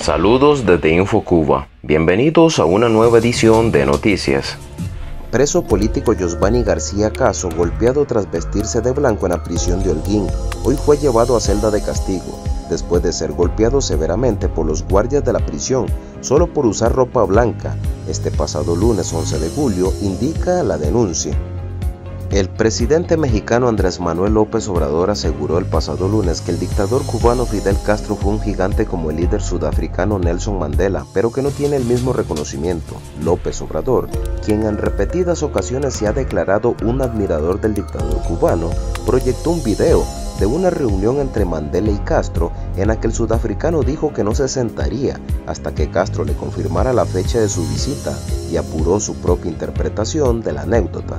Saludos desde InfoCuba. Bienvenidos a una nueva edición de Noticias. Preso político Josvani García Caso, golpeado tras vestirse de blanco en la prisión de Holguín, hoy fue llevado a celda de castigo, después de ser golpeado severamente por los guardias de la prisión, solo por usar ropa blanca. Este pasado lunes 11 de julio indica la denuncia. El presidente mexicano Andrés Manuel López Obrador aseguró el pasado lunes que el dictador cubano Fidel Castro fue un gigante como el líder sudafricano Nelson Mandela, pero que no tiene el mismo reconocimiento. López Obrador, quien en repetidas ocasiones se ha declarado un admirador del dictador cubano, proyectó un video de una reunión entre Mandela y Castro en la que el sudafricano dijo que no se sentaría hasta que Castro le confirmara la fecha de su visita y apuró su propia interpretación de la anécdota.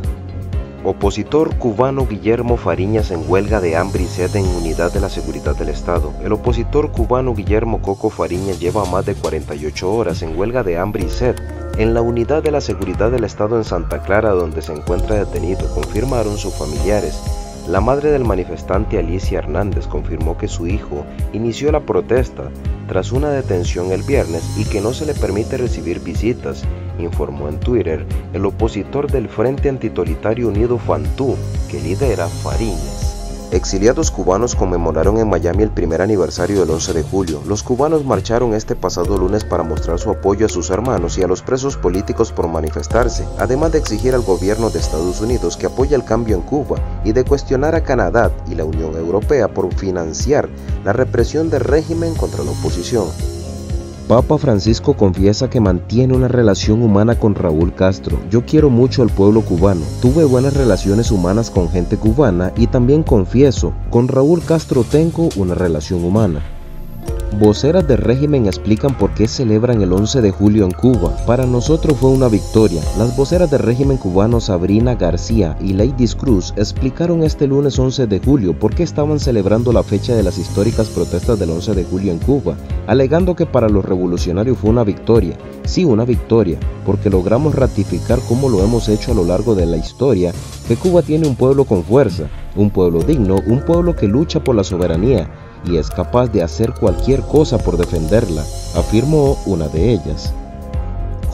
Opositor cubano Guillermo Fariñas en huelga de hambre y sed en unidad de la seguridad del Estado. El opositor cubano Guillermo Coco Fariñas lleva más de 48 horas en huelga de hambre y sed en la unidad de la seguridad del Estado en Santa Clara donde se encuentra detenido, confirmaron sus familiares. La madre del manifestante Alicia Hernández confirmó que su hijo inició la protesta tras una detención el viernes y que no se le permite recibir visitas informó en Twitter el opositor del Frente Antitolitario Unido Fantú, que lidera Fariñas. Exiliados cubanos conmemoraron en Miami el primer aniversario del 11 de julio. Los cubanos marcharon este pasado lunes para mostrar su apoyo a sus hermanos y a los presos políticos por manifestarse, además de exigir al gobierno de Estados Unidos que apoye el cambio en Cuba y de cuestionar a Canadá y la Unión Europea por financiar la represión del régimen contra la oposición. Papa Francisco confiesa que mantiene una relación humana con Raúl Castro. Yo quiero mucho al pueblo cubano. Tuve buenas relaciones humanas con gente cubana y también confieso, con Raúl Castro tengo una relación humana. Voceras del régimen explican por qué celebran el 11 de julio en Cuba. Para nosotros fue una victoria. Las voceras del régimen cubano Sabrina García y Ladies Cruz explicaron este lunes 11 de julio por qué estaban celebrando la fecha de las históricas protestas del 11 de julio en Cuba, alegando que para los revolucionarios fue una victoria. Sí, una victoria, porque logramos ratificar como lo hemos hecho a lo largo de la historia, que Cuba tiene un pueblo con fuerza, un pueblo digno, un pueblo que lucha por la soberanía y es capaz de hacer cualquier cosa por defenderla, afirmó una de ellas.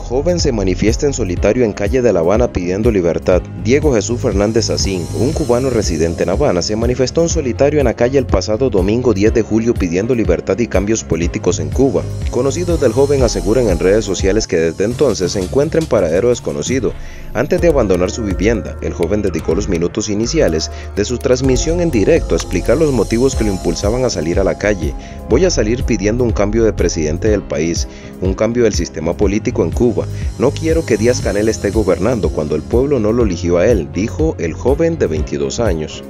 Joven se manifiesta en solitario en calle de La Habana pidiendo libertad. Diego Jesús Fernández Asín, un cubano residente en Habana, se manifestó en solitario en la calle el pasado domingo 10 de julio pidiendo libertad y cambios políticos en Cuba. Conocidos del joven aseguran en redes sociales que desde entonces se encuentra en paradero desconocido. Antes de abandonar su vivienda, el joven dedicó los minutos iniciales de su transmisión en directo a explicar los motivos que lo impulsaban a salir a la calle. Voy a salir pidiendo un cambio de presidente del país, un cambio del sistema político en No quiero que Díaz Canel esté gobernando cuando el pueblo no lo eligió a él, dijo el joven de 22 años.